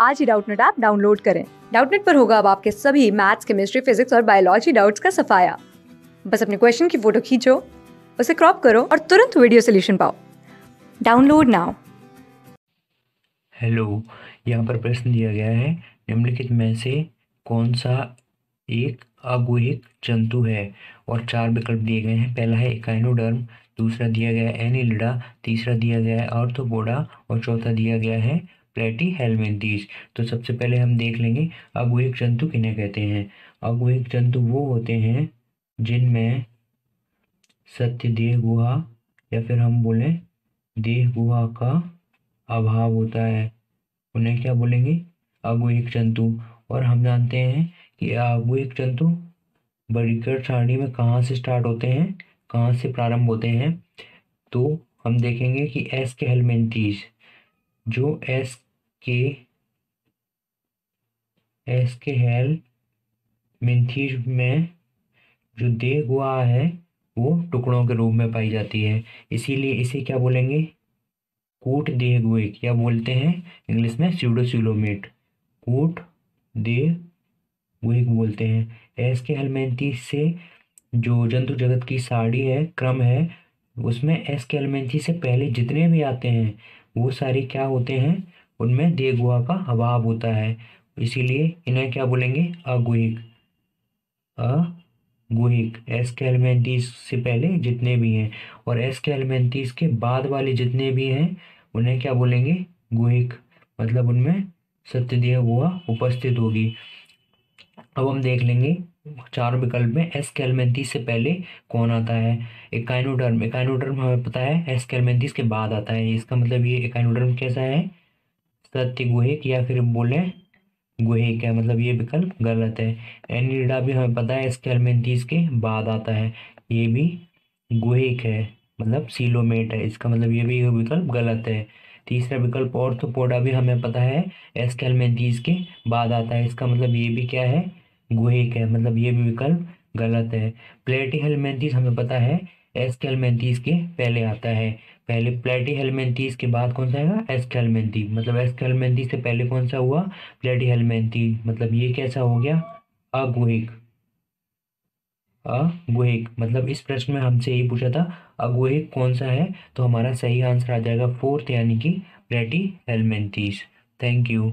आज ही Doubtnut app download करें। डाउटनेट पर होगा अब आपके सभी मैथ्स, केमिस्ट्री, फिजिक्स और बायोलॉजी डाउट्स का सफाया। बस अपने क्वेश्चन की फ़ोटो खींचो, उसे क्रॉप करो और तुरंत वीडियो सोल्यूशन पाओ। Download now. हेलो, यहाँ पर प्रश्न दिया गया है, निम्नलिखित में से कौन सा एक अगुहिक जंतु है? और चार विकल्प दिए गए हैं, पहला है इकाइनोडर्म दूसरा दिया गया है एनिलिडा, तीसरा दिया गया है ऑर्थोपोडा और चौथा दिया गया है प्लेटी हेलमेंथीस तो सबसे पहले हम देख लेंगे अगुहिक जंतु किन्हें कहते हैं? अगुहिक जंतु वो होते हैं, जिनमें सत्य देह गुहा या फिर हम बोलें देह गुहा का अभाव होता है। उन्हें क्या बोलेंगे? अगुहिक जंतु। और हम जानते हैं कि अगुहिक जंतु बड़ीकर सारणी में कहाँ से स्टार्ट होते हैं, कहाँ से प्रारंभ होते हैं। तो हम देखेंगे कि एस के हेलमेंथीस जो एस के एस के हेल मिंथीज में जो देह गुहा है, वो टुकड़ों के रूप में पाई जाती है। इसीलिए इसे क्या बोलेंगे? कूट दे गुहिक क्या बोलते हैं इंग्लिश में? सीडोसिलोमेट कूट देह गुहिक बोलते हैं। एस के हेलमेंथीस से जो जंतु जगत की साड़ी है, क्रम है, उसमें एस के हेलमेंथीस से पहले जितने भी आते हैं वो सारे क्या होते हैं? उनमें देह गुहा का अभाव होता है। इसीलिए इन्हें क्या बोलेंगे? अगुहिक अगुहिक एस्केलमेंटीस से पहले जितने भी हैं और एस्केलमेंटीस के बाद वाले जितने भी हैं, उन्हें क्या बोलेंगे? गुहिक मतलब उनमें सत्यदेह गुहा उपस्थित होगी। अब हम देख लेंगे चार विकल्प में एस एस्केलमेंथीस से पहले कौन आता है? एकाइनोडर्म एकाइनोडर्म हमें पता है एस्केलमेंथीस के बाद आता है। इसका मतलब ये एकाइनोडर्म कैसा है? सत्य गुहेक या फिर बोले गुहेक है मतलब ये विकल्प गलत है। एनिडा भी हमें पता है स्केलमेंथीस के बाद आता है। ये भी गुहेक है मतलब सीलोमेट है। इसका मतलब ये भी विकल्प गलत है। तीसरा विकल्प ऑर्थोपोडा भी हमें पता है एस्केलमेंथीस के बाद आता है। इसका मतलब ये भी क्या है? गुहिक है। मतलब ये भी विकल्प गलत है। प्लेटी हमें पता है, एस्केलमेंथीस के पहले आता है। पहले प्लेटी हेलमेंथीस के बाद कौन सा आएगा? एस्केलमेंथी। मतलब एस्केलमेंथी से पहले कौन सा हुआ? प्लेटी हेलमेंथी मतलब ये कैसा हो गया? अगुहिक। अगुहिक। मतलब इस प्रश्न में हमसे यही पूछा था, अगुहिक कौन सा है? तो हमारा सही आंसर आ जाएगा फोर्थ यानी कि platyhelminthes thank you.